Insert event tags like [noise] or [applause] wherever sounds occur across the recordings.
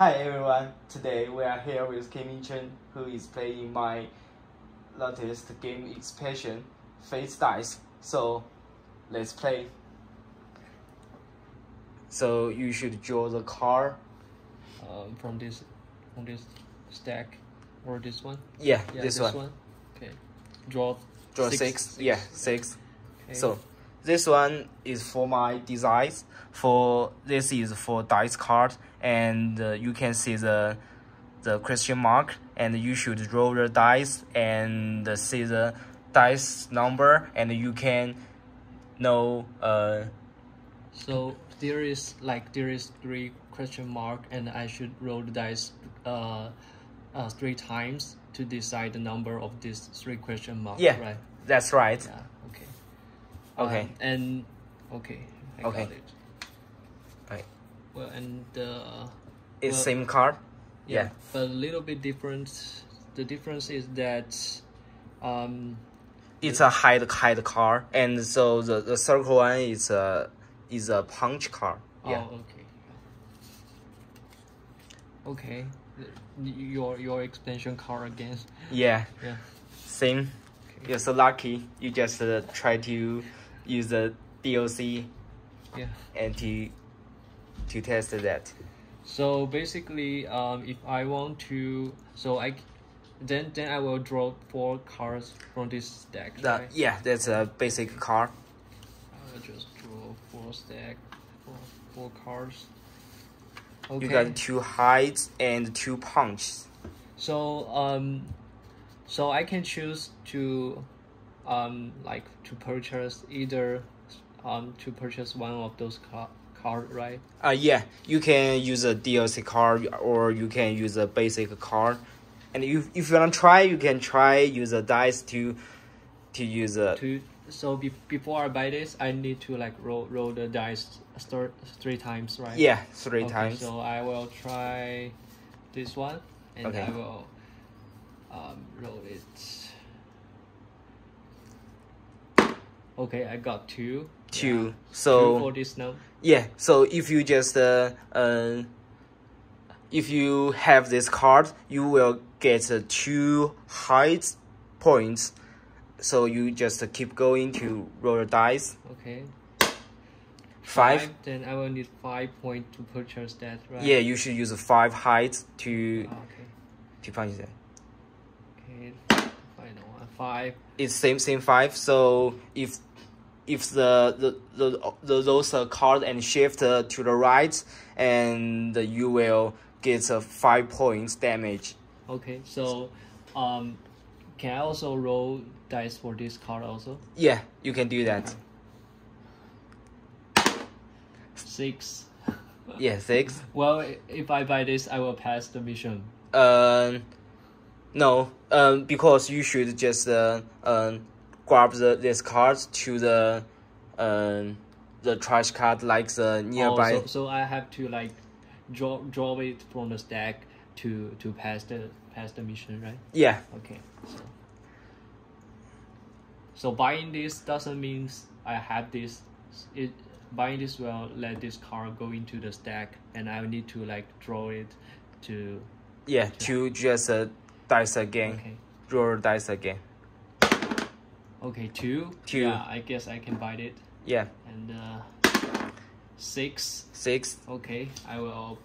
Hi everyone, today we are here with Kimmy Chen, who is playing my latest game expansion, Face Dice. So, let's play. So you should draw the card. Um, from this, from this stack, or this one. Yeah, Yeah, this, one. Okay. Draw. Draw six. Yeah, six. Okay. So this one is for my designs. For this is for dice card, and uh, you can see the the question mark, and you should roll the dice and see the dice number, and you can know uh So there is like there is three question mark, and I should roll the dice, uh, uh, three times to decide the number of these three question mark. Yeah. Right. that's right. Yeah. Okay. Okay. Um, and okay. I Okay. Got it. Right. Well, and uh, It's Well- same car. yeah, Yeah. but a little bit different. The difference is that, um, It's a hide hide card, and so the, the circle one is a is a punch. Yeah. Oh, okay. Okay. Your your expansion car again. Yeah. Yeah. Same. Okay. You're so lucky. You just uh, try to use the DLC. Yeah. and to to test that. So basically, um, if I want to, so I, then then I will draw four cards from this deck. That right? yeah, that's a basic card. I will just draw four stack, four four cards. Okay. You got two hides and two punches. So um, so I can choose to, um, like to purchase either, um, to purchase one of those card card right. Uh yeah, you can use a DLC card or you can use a basic card. And if if you wanna try, you can try use a dice to to use a To so be, before I buy this, I need to like roll roll the dice start three times right. yeah three Okay, times. So I will try this one, and Okay. I will um, roll it. Okay, I got two. Two. Yeah. So two for this now. Yeah, so if you just uh, uh if you have this card, you will get uh, two height points. So you just uh, keep going to roll the dice. Okay. Five. Then I will need five point to purchase that, right? Yeah, you should use five heights to Ah, Okay. to punch that. Okay. Five. It's same same five. So if if the the, the, the those uh, card and shift uh, to the right, and you will get uh, five points damage. Okay. So, um, can I also roll dice for this card also? Yeah, you can do that. Six. Yeah, six. [laughs] Well, if I buy this, I will pass the mission. Um, no, um, because you should just uh, um, grab the this card to the um, the trash card like the nearby. Oh, so, so I have to like draw draw it from the stack to to pass the pass the mission, right? Yeah, Okay. So, so buying this doesn't mean I have this. It buying this will let this card go into the stack, and I need to like draw it to. yeah, to just uh, dice again, Okay. roll dice again. Okay, two. Two. Yeah, I guess I can buy it. Yeah, And uh, six. six. Okay, I will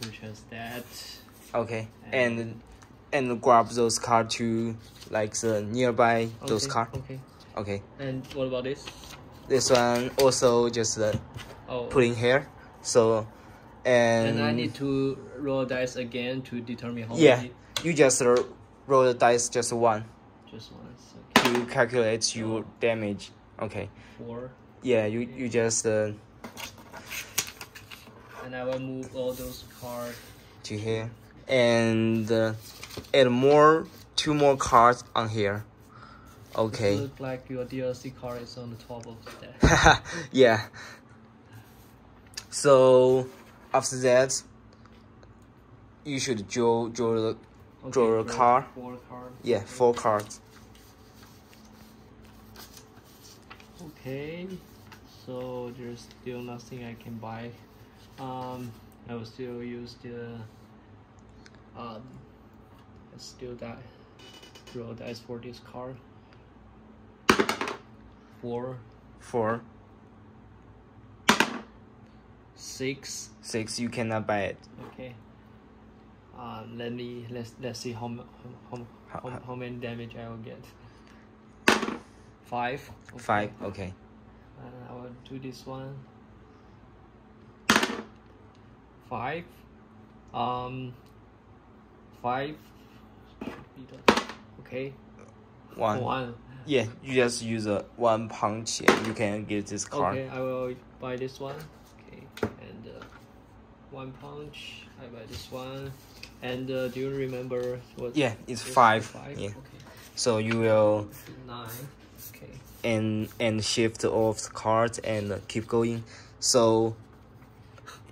purchase that. Okay, and and grab those card to like the nearby those Okay, card. Okay. Okay, And what about this? this one also just uh, Oh. put in here. So, and, and I need to roll dice again to determine how yeah, many. you just roll the dice just one. Just once. To calculate your damage. Okay. Four. Yeah, you you just uh, And I will move all those cards. to here and uh, add more two more cards on here. Okay. Look like your DLC card is on the top of that. [laughs] yeah. So after that, you should draw draw the Okay, Draw a card. Four cards. yeah four cards. Okay. So there's still nothing I can buy. Um, I will still use the um still die roll dice for this card. Four, Four, six. six. You cannot buy it. Okay. Um, let me let's let's see how how, how, How- how many damage I will get. Five. okay. Five. Okay. And I will do this one. Five. Um. Five. Should be the. Okay. One. One. Yeah, you just use a one punch and you can get this card. Okay, I will buy this one. Okay, and uh, one punch. I buy this one. And uh, do you remember what? Yeah, it's five. Five. Yeah. Okay. So you will Nine. And and shift off the card and keep going. So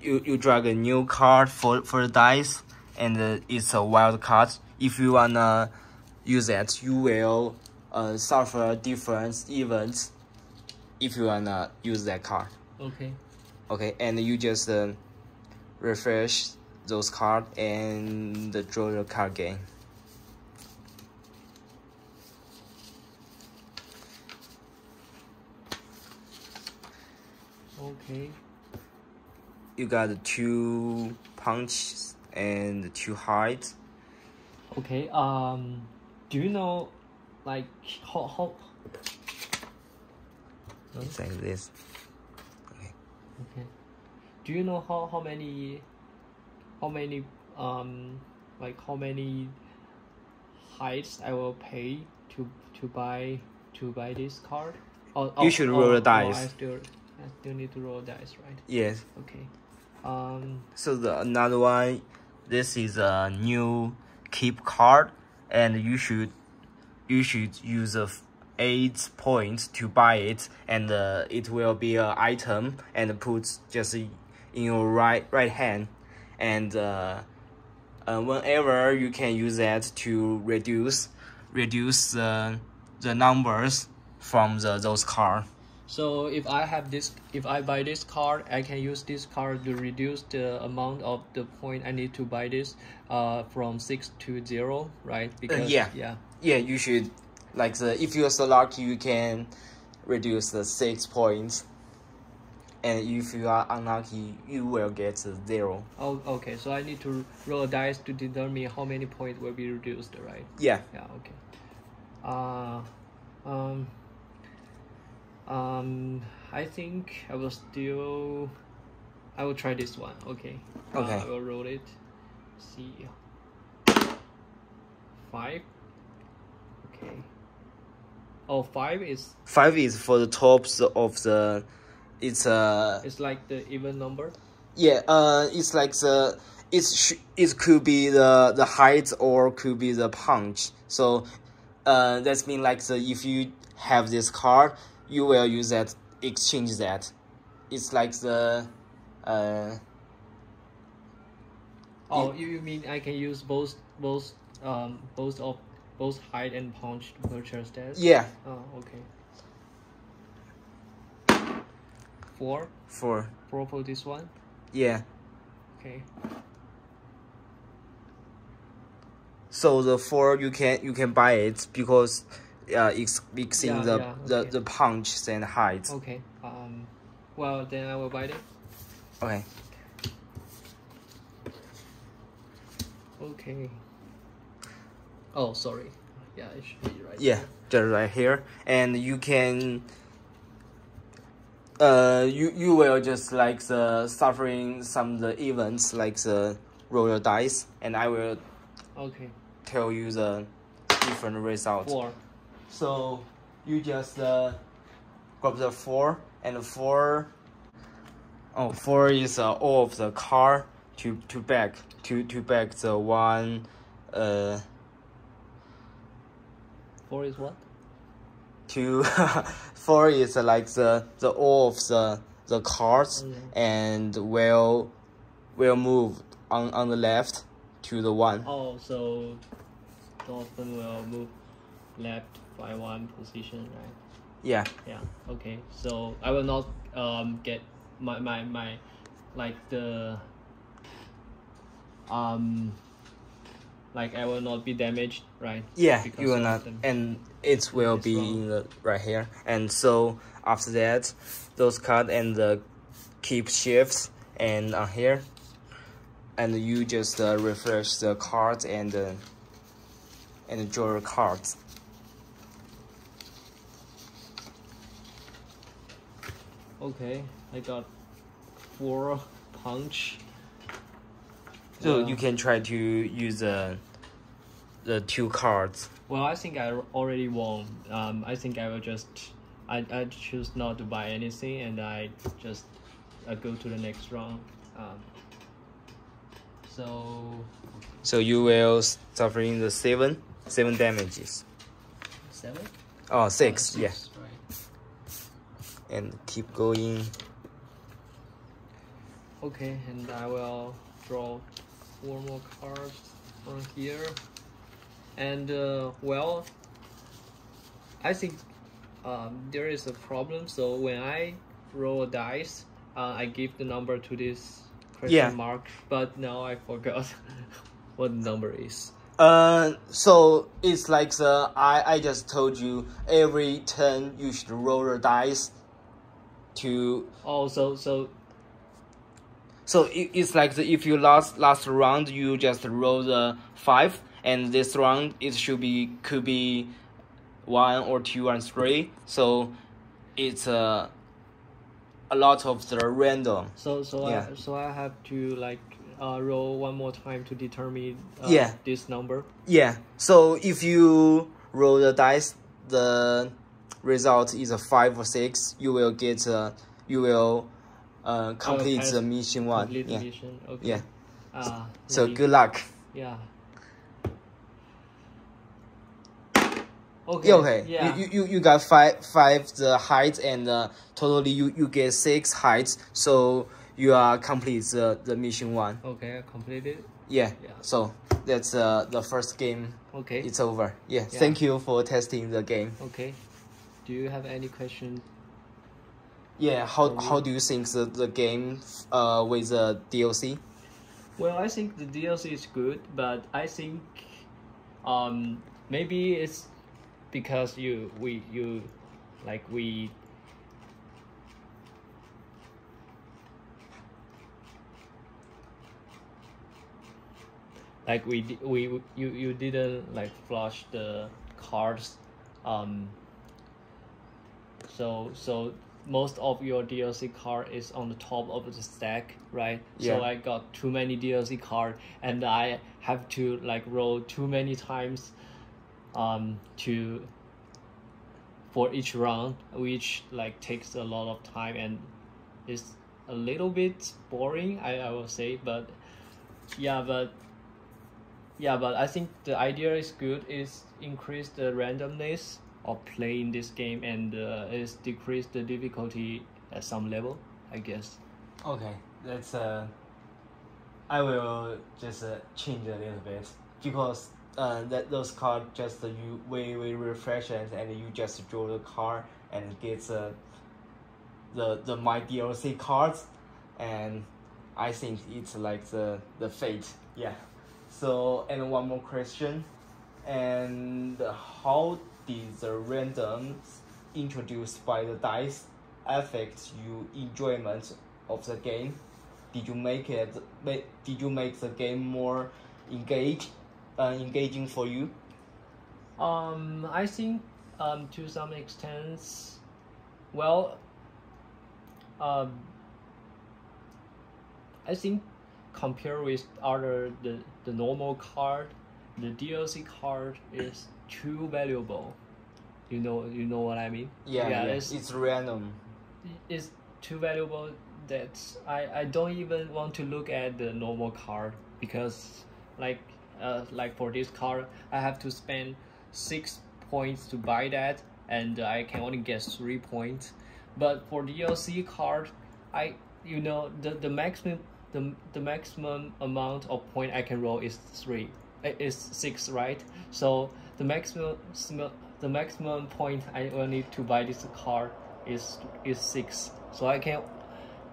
you you drag a new card for for the dice and uh, it's a wild card. If you wanna use that, you will uh, suffer different events. If you wanna use that card, Okay. okay, and you just uh, refresh those cards and draw the card again. Okay. You got two punches and two hides. Okay. Um, do you know, like how how? It's like this. Okay. Okay. Do you know how how many, how many um, like how many heights I will pay to to buy to buy this card? Oh, You should roll the dice. I still need to roll dice, right? Yes. Okay. Um. So the another one, this is a new keep card, and you should you should use a eight points to buy it, and uh, it will be a item and put just in your right right hand, and uh, uh, whenever you can use that to reduce reduce the the numbers from the those card. So if I have this, if I buy this card, I can use this card to reduce the amount of the point I need to buy this, uh, from six to zero, right? Because yeah. yeah. yeah, you should like the if you're so lucky you can reduce the six points. And if you are unlucky, you will get a zero. Oh, okay. So I need to roll a dice to determine how many points will be reduced, right? Yeah. Yeah. Okay. Uh, um. Um, I think I will still. I will try this one. Okay. Uh, I will roll it. See. Five. Okay. Oh, five is Five is for the tops of the. It's uh it's like the even number. yeah uh it's like the it's sh- it could be the the height or could be the punch. So, uh that's mean like the if you have this card, you will use that exchange that. It's like the, uh. Oh, you, you mean I can use both both um both of both hide and punch to purchase that? Yeah, Oh, okay. Four, four for this one. yeah. Okay. So the four you can you can buy it because uh it's mixing Yeah, the yeah, the okay. the punch and height. Okay. Um. Well, then I will buy it. Okay. Okay. Oh, sorry. Yeah, it should be right. Yeah, just right here, and you can. Uh, you you will just like the suffering some the events like the roll your dice, and I will Okay. tell you the different results. Four. So you just uh, grab the four and four. Oh, four is uh, all of the car to to back to to back the one. Uh, Four is what? Two, [laughs] four is uh, like the the all of the the cards Mhm. and will will move on on the left to the one. Oh, so dolphin will move left by one position, right? Yeah. Yeah. Okay. So I will not um get my my my like the um like I will not be damaged, right? Yeah, Because you will not, them. and it will be in the right here. And so after that, those card and the keep shifts and on here, and you just uh, refresh the cards and uh, and draw your cards. Okay, I got four punch. So Well- you can try to use the the two cards. Well, I think I already won. Um, I think I will just, I, I choose not to buy anything and I just uh, go to the next round. Um, so So you will suffering the seven seven damages. seven. Oh, six, Uh, yeah, Right. And keep going. Okay, and I will draw four more cards from here. And uh, well, I think um, there is a problem. So when I roll a dice, uh, I give the number to this question Yeah. mark, but now I forgot [laughs] what the number is. Uh, so it's like the I I just told you every turn you should roll a dice to Oh, so so so it, it's like the, if you last last round you just roll the five and this round it should be could be one or two and three so it's uh, a lot of the random so so Yeah. I so I have to like uh, roll one more time to determine uh, Yeah. this number. Yeah. So if you roll the dice, the result is a five or six. You will get uh, you will uh, complete pass- the mission one. Complete Yeah. mission. Okay. Yeah. Uh, So good luck. Yeah. Okay. Yeah, okay. Yeah. You, you, you- you got five five the height and uh, totally you, you get six heights. So you are complete the, the mission one. okay, I completed. Yeah. Yeah. So that's uh, the first game. Okay. It's over. Yeah. Yeah. Thank you for testing the game. okay. Do you have any question? Yeah. How how do you think the, the game uh with the DLC? Well, I think the DLC is good, but I think um maybe it's because you we you like we like we di- we you you didn't like flush the cards um so so most of your DLC card is on the top of the stack, right? Yeah. So I got too many DLC card and I have to like roll too many times um to for each round, which like takes a lot of time and is a little bit boring, I, I will say, but yeah, but yeah, but I think the idea is good. Is increase the randomness of playing this game and uh, is decrease the difficulty at some level. I guess. Okay, that's uh, I will just uh, change a little bit because uh, that those cards just uh, you way way refresh it and you just draw the card and get uh, the the my DLC cards, and I think it's like the the fate. Yeah. So and one more question, and how did the randoms introduced by the dice affect your enjoyment of the game? Did you make it? ma- Did you make the game more engaged, uh, engaging for you? Um, I think um to some extent, well, um, I think compared with other the the normal card, the DLC card is too valuable. You know, you know what I mean. Yeah, yeah. it's, It's random. it's too valuable that I, I don't even want to look at the normal card because like uh, like for this card I have to spend six points to buy that and I can only get three points but for DLC card I you know the, the maximum the, the maximum amount of point I can roll is three is six right so the maximum the maximum point I will need to buy this car is is six. So I can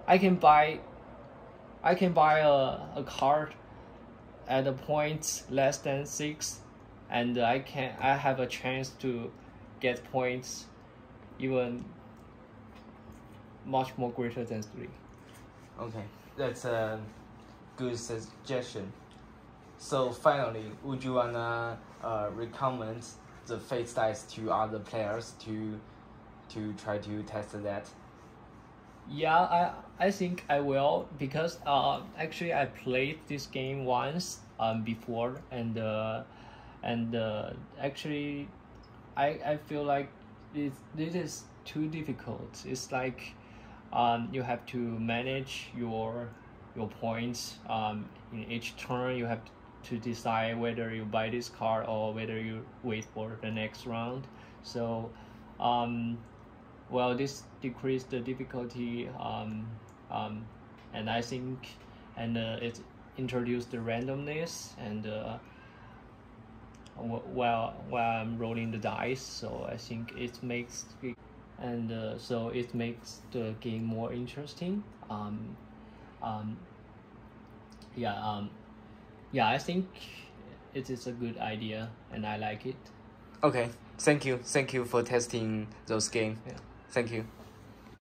I can buy I can buy a, a card at a point less than six, and I can I have a chance to get points even much more greater than three. Okay, that's a good suggestion. So finally, would you wanna uh, recommend the face dice to other players to to try to test that? Yeah, I I think I will because uh actually I played this game once um before and uh and uh actually I I feel like this this is too difficult. It's like um you have to manage your your points um in each turn you have to decide whether you buy this card or whether you wait for the next round. So um well this decreased the difficulty um, um, and I think and uh, it introduced the randomness and uh, while while I'm rolling the dice so I think it makes it, and uh, so it makes the game more interesting um, um, yeah um, yeah I think it is a good idea and I like it. Okay thank you thank you for testing those games yeah. Thank you.